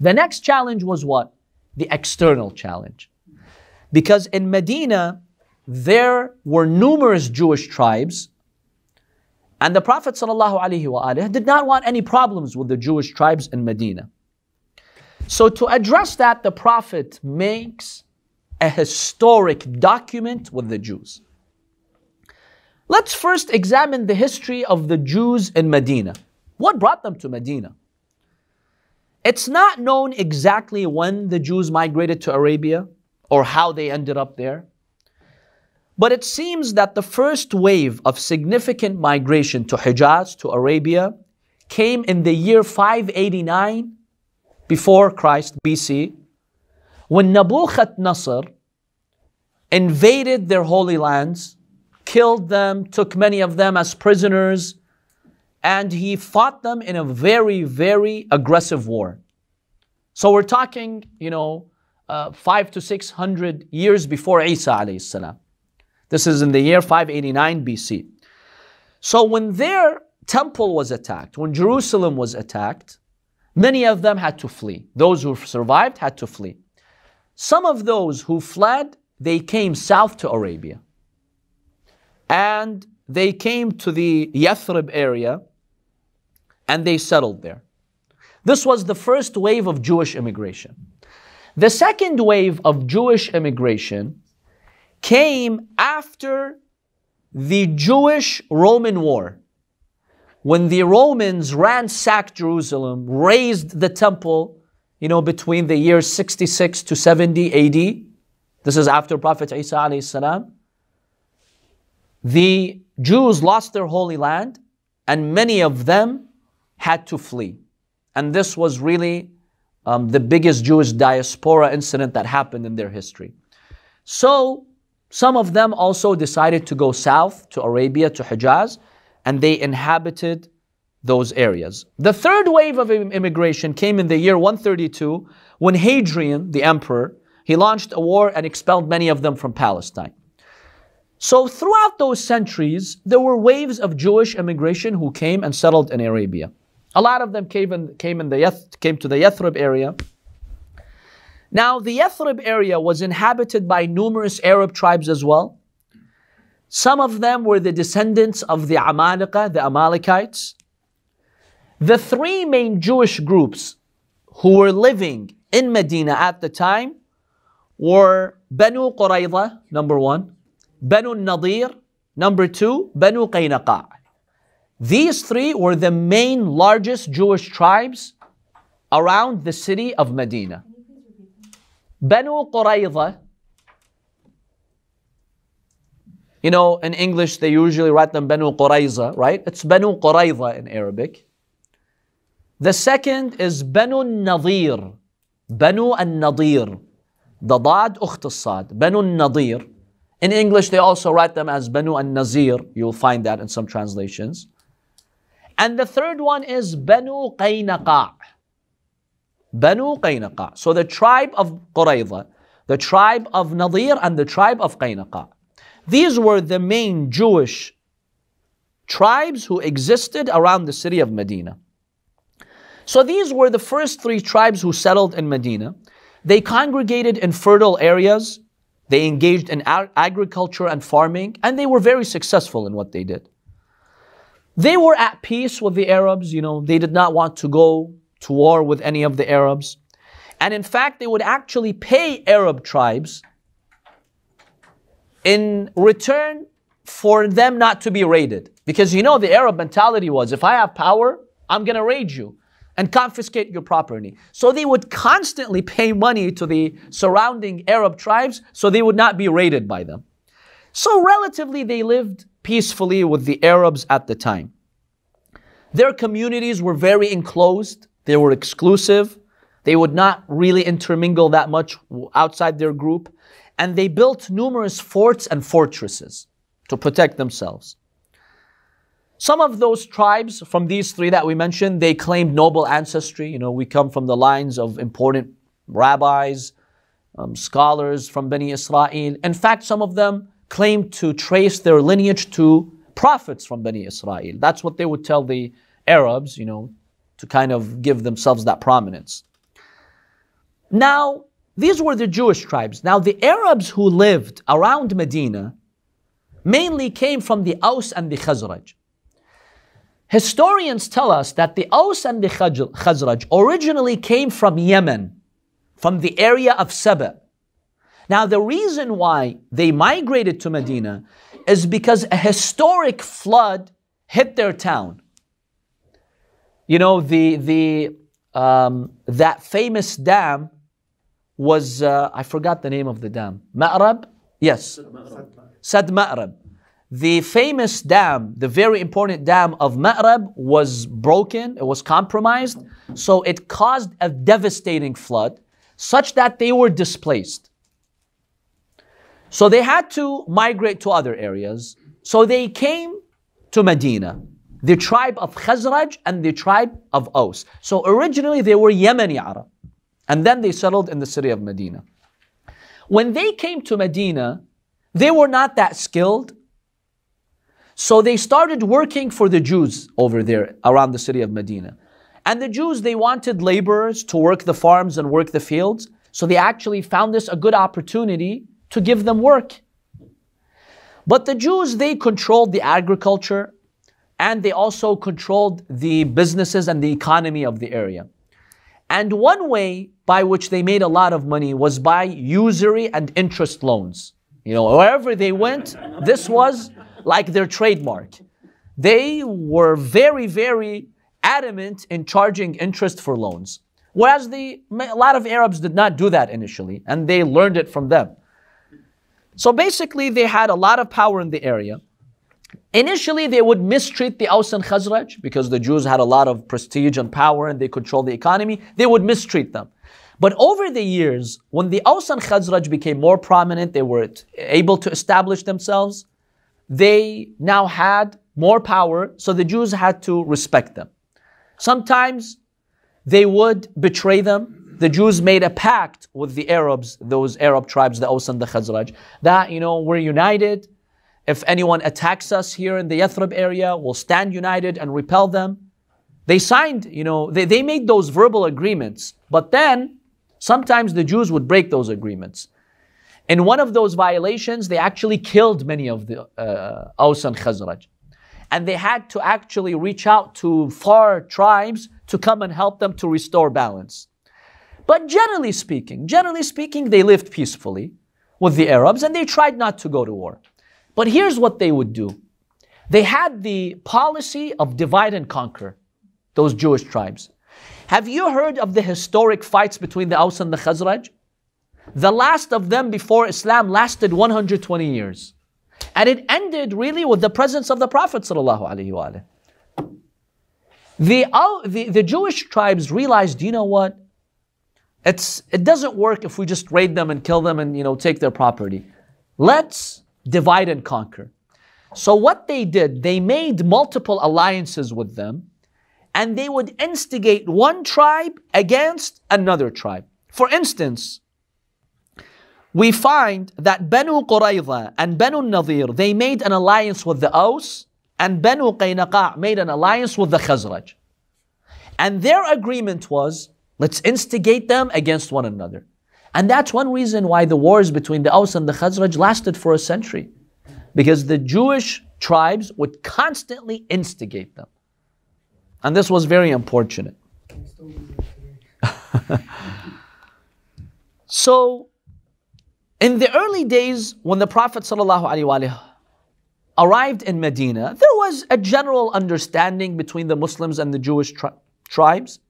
The next challenge was what? The external challenge. Because in Medina, there were numerous Jewish tribes, and the Prophet ﷺ did not want any problems with the Jewish tribes in Medina. So, to address that, the Prophet makes a historic document with the Jews. Let's first examine the history of the Jews in Medina. What brought them to Medina? It's not known exactly when the Jews migrated to Arabia or how they ended up there. But it seems that the first wave of significant migration to Hijaz, to Arabia, came in the year 589 before Christ, BC, when Nebuchadnezzar invaded their holy lands, killed them, took many of them as prisoners, and he fought them in a very, very aggressive war. So we're talking, you know, uh, five to six hundred years before Isa alayhi salam. This is in the year 589 BC. So when their temple was attacked, when Jerusalem was attacked, many of them had to flee. Those who survived had to flee. Some of those who fled, they came south to Arabia. And they came to the Yathrib area and they settled there. This was the first wave of Jewish immigration. The second wave of Jewish immigration came after the Jewish Roman War. When the Romans ransacked Jerusalem, razed the temple, you know, between the years 66 to 70 AD. This is after Prophet Isa alayhi salam. The Jews lost their holy land and many of them had to flee. And this was really um, the biggest Jewish diaspora incident that happened in their history. So, some of them also decided to go south to Arabia, to Hijaz, and they inhabited those areas. The third wave of immigration came in the year 132 when Hadrian, the emperor, he launched a war and expelled many of them from Palestine. So throughout those centuries, there were waves of Jewish immigration who came and settled in Arabia. A lot of them came, in, came, in the, came to the Yathrib area. Now, the Yathrib area was inhabited by numerous Arab tribes as well. Some of them were the descendants of the Amalika, the Amalekites. The three main Jewish groups who were living in Medina at the time were Banu Qurayza, number one, Banu Nadir, number two, Banu Qaynaqa. These three were the main largest Jewish tribes around the city of Medina. Banu Qurayza, you know, in English they usually write them Banu Qurayza, right? It's Banu Qurayza in Arabic. The second is Banu Nadir, Banu al-Nadir. The Dad ukht Banu Nadir. In English, they also write them as Banu al-Nazir. You'll find that in some translations. And the third one is Banu Qaynaqa. Banu Qaynaqa. So the tribe of Qurayza, the tribe of Nadir, and the tribe of Qaynaqa. These were the main Jewish tribes who existed around the city of Medina. So these were the first three tribes who settled in Medina. They congregated in fertile areas, they engaged in agriculture and farming, and they were very successful in what they did. They were at peace with the Arabs, you know, they did not want to go to war with any of the Arabs. And in fact, they would actually pay Arab tribes in return for them not to be raided. Because you know, the Arab mentality was if I have power, I'm going to raid you and confiscate your property. So they would constantly pay money to the surrounding Arab tribes so they would not be raided by them. So, relatively, they lived peacefully with the Arabs at the time. Their communities were very enclosed, they were exclusive, they would not really intermingle that much outside their group, and they built numerous forts and fortresses to protect themselves. Some of those tribes from these three that we mentioned, they claimed noble ancestry. You know, we come from the lines of important rabbis, um, scholars from Bani Israel. In fact, some of them claimed to trace their lineage to prophets from Bani Israel. That's what they would tell the Arabs, you know, to kind of give themselves that prominence. Now, these were the Jewish tribes. Now, the Arabs who lived around Medina mainly came from the Aus and the Khazraj. Historians tell us that the Aus and the Khazraj originally came from Yemen, from the area of Saba. Now, the reason why they migrated to Medina is because a historic flood hit their town. You know, the, the, um, that famous dam was, uh, I forgot the name of the dam. Ma'rab? Yes. Sad Ma'rab. The famous dam, the very important dam of Ma'rab was broken, it was compromised, so it caused a devastating flood such that they were displaced. So they had to migrate to other areas. So they came to Medina, the tribe of Khazraj and the tribe of Aus. So originally they were Yemeni Arab. And then they settled in the city of Medina. When they came to Medina, they were not that skilled. So they started working for the Jews over there around the city of Medina. And the Jews, they wanted laborers to work the farms and work the fields. So they actually found this a good opportunity to give them work. But the Jews, they controlled the agriculture and they also controlled the businesses and the economy of the area. And one way by which they made a lot of money was by usury and interest loans. You know, wherever they went, this was like their trademark. They were very, very adamant in charging interest for loans. Whereas the, a lot of Arabs did not do that initially, and they learned it from them. So basically, they had a lot of power in the area. Initially, they would mistreat the Aus and Khazraj because the Jews had a lot of prestige and power and they controlled the economy. They would mistreat them. But over the years, when the Aus and Khazraj became more prominent, they were able to establish themselves, they now had more power, so the Jews had to respect them. Sometimes they would betray them the Jews made a pact with the Arabs, those Arab tribes, the Aus and the Khazraj, that, you know, we're united. If anyone attacks us here in the Yathrib area, we'll stand united and repel them. They signed, you know, they, they made those verbal agreements, but then sometimes the Jews would break those agreements. In one of those violations, they actually killed many of the uh, Aus and Khazraj. And they had to actually reach out to far tribes to come and help them to restore balance. But generally speaking, generally speaking, they lived peacefully with the Arabs and they tried not to go to war. But here's what they would do. They had the policy of divide and conquer, those Jewish tribes. Have you heard of the historic fights between the Aus and the Khazraj? The last of them before Islam lasted 120 years. And it ended really with the presence of the Prophet. The, the, the Jewish tribes realized, you know what? It's, it doesn't work if we just raid them and kill them and you know take their property. Let's divide and conquer. So what they did, they made multiple alliances with them, and they would instigate one tribe against another tribe. For instance, we find that Banu Qurayza and Banu Nadir, they made an alliance with the Aus, and Banu Qaynaqa made an alliance with the Khazraj. And their agreement was Let's instigate them against one another. And that's one reason why the wars between the Aus and the Khazraj lasted for a century. Because the Jewish tribes would constantly instigate them. And this was very unfortunate. so, in the early days, when the Prophet ﷺ arrived in Medina, there was a general understanding between the Muslims and the Jewish tri- tribes.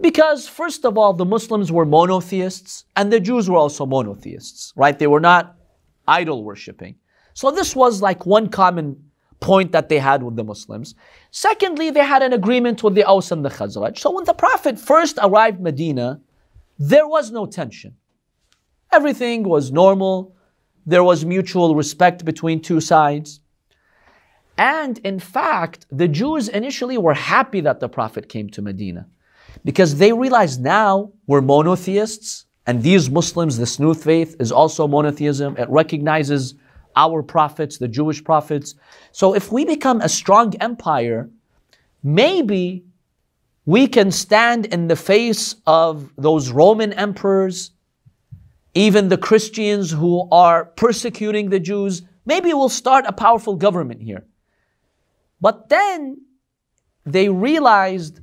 Because, first of all, the Muslims were monotheists and the Jews were also monotheists, right? They were not idol worshipping. So, this was like one common point that they had with the Muslims. Secondly, they had an agreement with the Aus and the Khazraj. So, when the Prophet first arrived Medina, there was no tension. Everything was normal. There was mutual respect between two sides. And in fact, the Jews initially were happy that the Prophet came to Medina because they realize now we're monotheists, and these Muslims, this new faith, is also monotheism. It recognizes our prophets, the Jewish prophets. So if we become a strong empire, maybe we can stand in the face of those Roman emperors, even the Christians who are persecuting the Jews. Maybe we'll start a powerful government here. But then they realized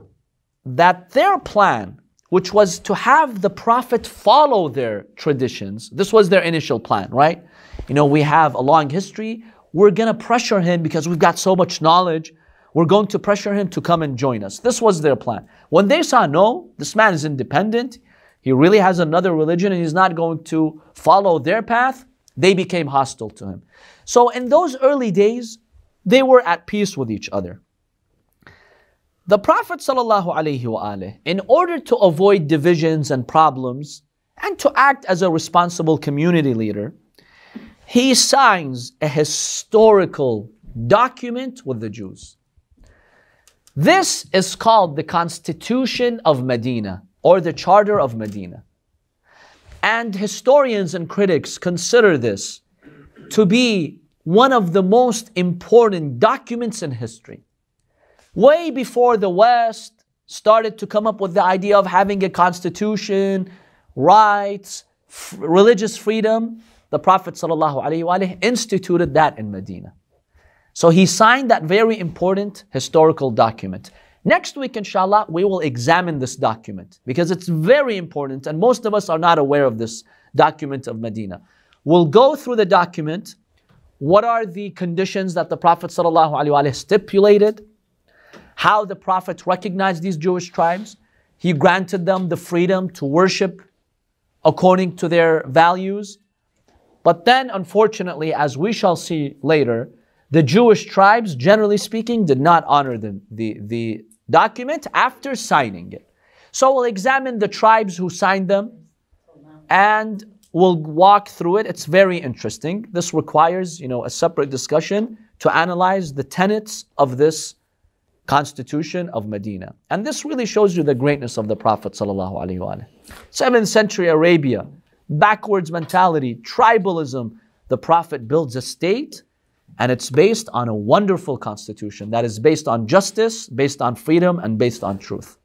that their plan, which was to have the Prophet follow their traditions, this was their initial plan, right? You know, we have a long history. We're going to pressure him because we've got so much knowledge. We're going to pressure him to come and join us. This was their plan. When they saw, no, this man is independent, he really has another religion and he's not going to follow their path, they became hostile to him. So in those early days, they were at peace with each other. The Prophet ﷺ, in order to avoid divisions and problems and to act as a responsible community leader, he signs a historical document with the Jews. This is called the Constitution of Medina or the Charter of Medina. And historians and critics consider this to be one of the most important documents in history. Way before the West started to come up with the idea of having a constitution, rights, f- religious freedom, the Prophet ﷺ instituted that in Medina. So he signed that very important historical document. Next week, inshallah, we will examine this document because it's very important and most of us are not aware of this document of Medina. We'll go through the document. What are the conditions that the Prophet ﷺ stipulated? How the Prophet recognized these Jewish tribes? He granted them the freedom to worship according to their values. But then, unfortunately, as we shall see later, the Jewish tribes, generally speaking, did not honor the, the, the document after signing it. So we'll examine the tribes who signed them and we'll walk through it. It's very interesting. This requires, you know, a separate discussion to analyze the tenets of this constitution of Medina. And this really shows you the greatness of the Prophet 7th century Arabia, backwards mentality, tribalism. The Prophet builds a state and it's based on a wonderful constitution that is based on justice, based on freedom, and based on truth.